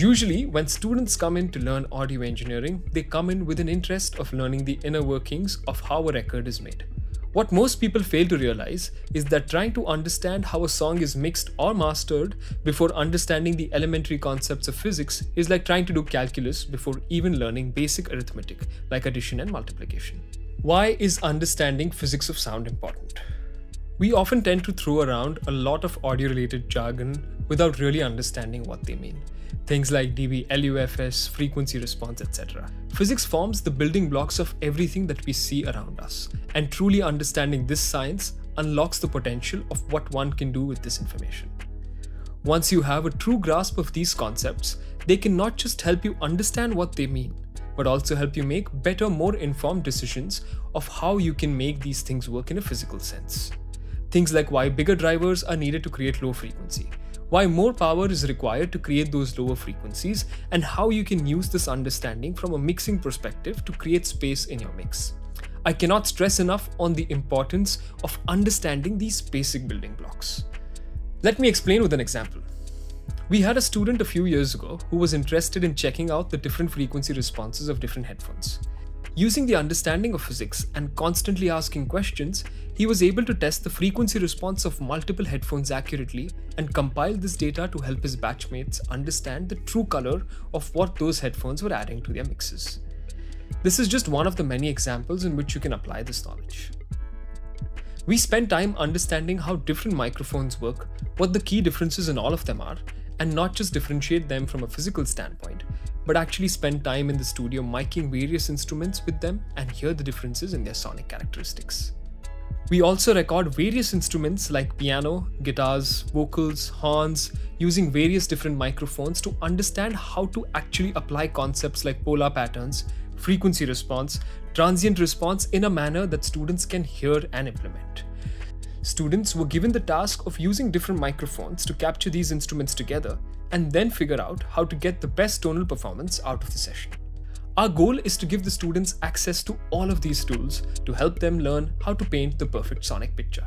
Usually, when students come in to learn audio engineering, they come in with an interest of learning the inner workings of how a record is made. What most people fail to realize is that trying to understand how a song is mixed or mastered before understanding the elementary concepts of physics is like trying to do calculus before even learning basic arithmetic like addition and multiplication. Why is understanding physics of sound important? We often tend to throw around a lot of audio related jargon without really understanding what they mean things like dB, LUFS, frequency response, etc. Physics forms the building blocks of everything that we see around us, and truly understanding this science unlocks the potential of what one can do with this information. Once you have a true grasp of these concepts, they can not just help you understand what they mean, but also help you make better, more informed decisions of how you can make these things work in a physical sense. Things like why bigger drivers are needed to create low frequency, why more power is required to create those lower frequencies, and how you can use this understanding from a mixing perspective to create space in your mix. I cannot stress enough on the importance of understanding these basic building blocks. Let me explain with an example. We had a student a few years ago who was interested in checking out the different frequency responses of different headphones. Using the understanding of physics and constantly asking questions, he was able to test the frequency response of multiple headphones accurately and compile this data to help his batchmates understand the true color of what those headphones were adding to their mixes. This is just one of the many examples in which you can apply this knowledge. We spend time understanding how different microphones work, what the key differences in all of them are, and not just differentiate them from a physical standpoint, but actually spend time in the studio miking various instruments with them and hear the differences in their sonic characteristics. We also record various instruments like piano, guitars, vocals, horns, using various different microphones to understand how to actually apply concepts like polar patterns, frequency response, transient response in a manner that students can hear and implement. Students were given the task of using different microphones to capture these instruments together and then figure out how to get the best tonal performance out of the session. Our goal is to give the students access to all of these tools to help them learn how to paint the perfect sonic picture.